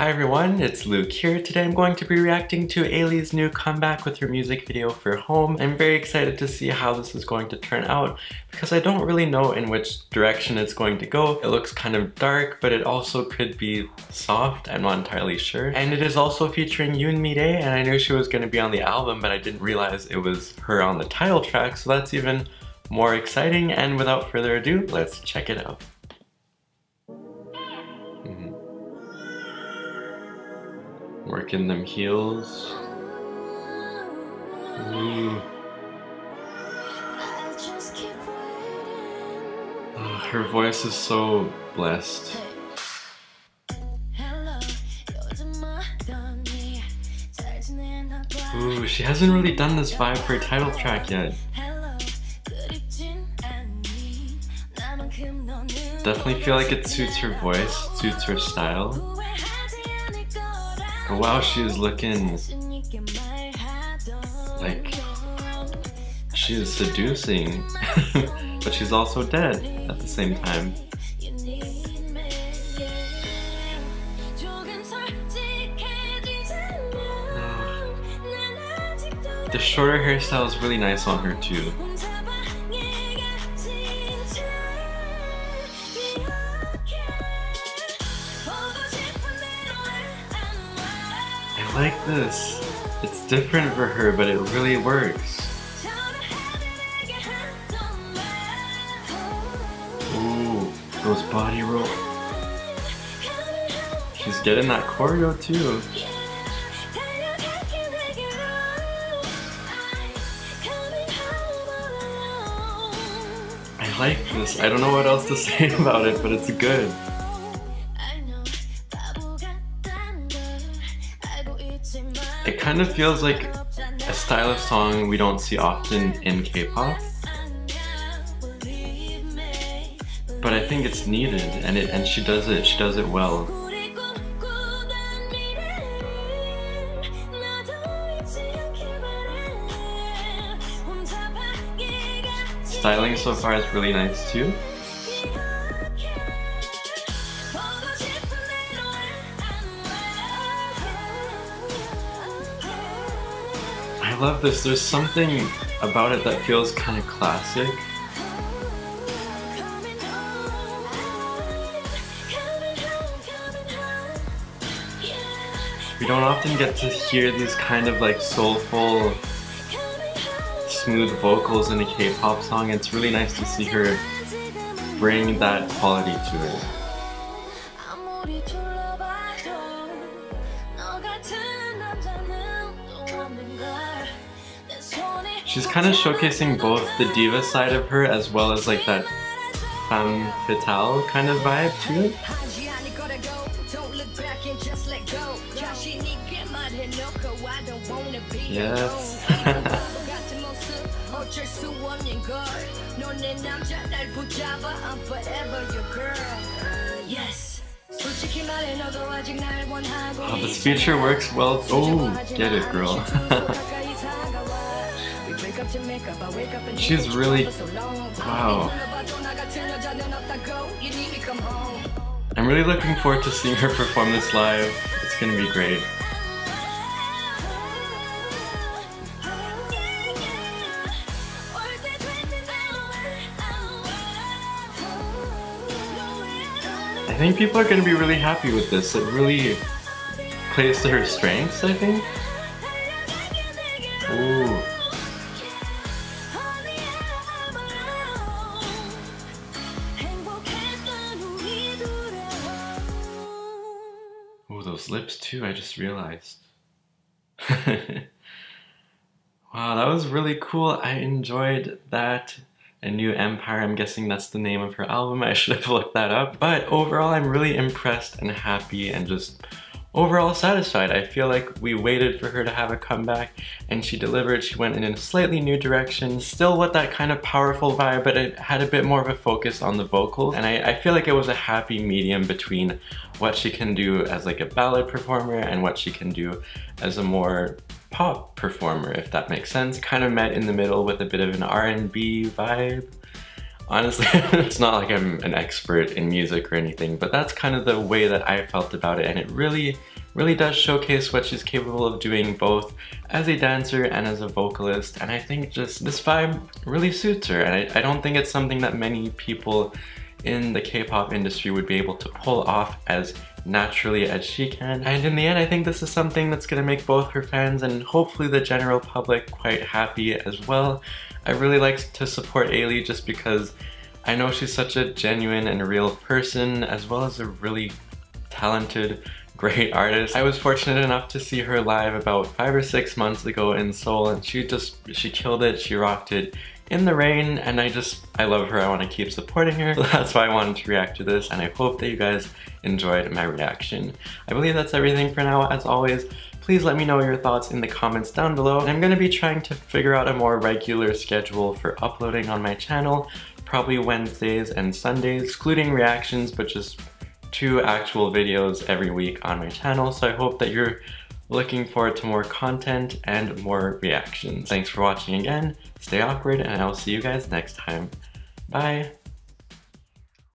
Hi everyone, it's Luc here. Today I'm going to be reacting to Ailee's new comeback with her music video for Home. I'm very excited to see how this is going to turn out because I don't really know in which direction it's going to go. It looks kind of dark, but it also could be soft, I'm not entirely sure. And it is also featuring Yoon Mi-rae, and I knew she was going to be on the album, but I didn't realize it was her on the title track, so that's even more exciting. And without further ado, let's check it out. Working them heels. Oh, her voice is so blessed. Ooh, she hasn't really done this vibe for a title track yet. Definitely feel like it suits her voice, suits her style. Wow, she is looking like she is seducing, but she's also dead at the same time. The shorter hairstyle is really nice on her too. Like this. It's different for her, but it really works. Ooh, those body rolls. She's getting that choreo too. I like this. I don't know what else to say about it, but it's good. Kind of feels like a style of song we don't see often in K-pop. But I think it's needed and it and she does it, she does it well. Styling so far is really nice too. Love this. There's something about it that feels kind of classic. We don't often get to hear these kind of like soulful, smooth vocals in a K-pop song. It's really nice to see her bring that quality to it. She's kind of showcasing both the diva side of her as well as like that femme fatale kind of vibe too. Yes. oh, this feature works well. Oh, get it, girl. She's really, wow. I'm really looking forward to seeing her perform this live. It's gonna be great. I think people are gonna be really happy with this. It really plays to her strengths, I think. Oh, those lips too, I just realized. wow, that was really cool. I enjoyed that. A New Empire, I'm guessing that's the name of her album. I should have looked that up. But overall, I'm really impressed and happy and just overall satisfied. I feel like we waited for her to have a comeback and she delivered. She went in a slightly new direction, still with that kind of powerful vibe, but it had a bit more of a focus on the vocals. And I, I feel like it was a happy medium between what she can do as like a ballad performer and what she can do as a more pop performer, if that makes sense. Kind of met in the middle with a bit of an R&B vibe. Honestly, it's not like I'm an expert in music or anything, but that's kind of the way that I felt about it and it really, really does showcase what she's capable of doing both as a dancer and as a vocalist and I think just this vibe really suits her and I, I don't think it's something that many people in the K-pop industry would be able to pull off as naturally as she can. And in the end, I think this is something that's gonna make both her fans and hopefully the general public quite happy as well. I really like to support Ailee just because I know she's such a genuine and real person as well as a really talented great artist. I was fortunate enough to see her live about five or six months ago in Seoul and she just, she killed it, she rocked it in the rain and I just, I love her, I want to keep supporting her. So that's why I wanted to react to this and I hope that you guys enjoyed my reaction. I believe that's everything for now. As always, please let me know your thoughts in the comments down below. I'm going to be trying to figure out a more regular schedule for uploading on my channel, probably Wednesdays and Sundays, excluding reactions, but just two actual videos every week on my channel. So I hope that you're looking forward to more content and more reactions. Thanks for watching again, stay awkward, and I'll see you guys next time. Bye!